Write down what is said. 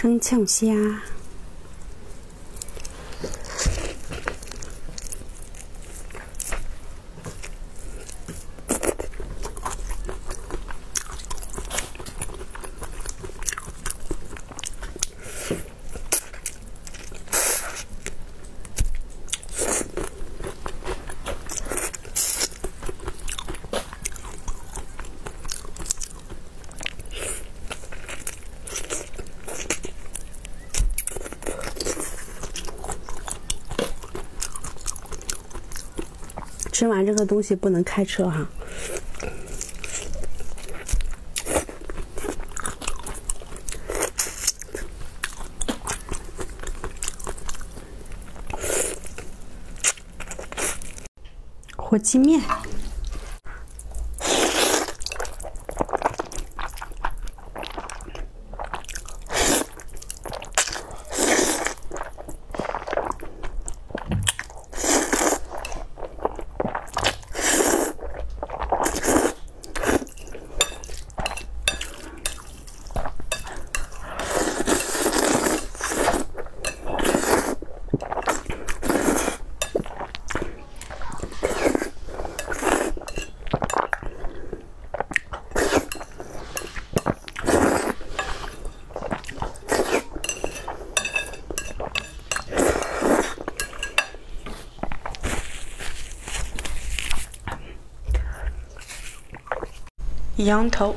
生呛虾。吃完这个东西不能开车哈。火鸡面。羊头。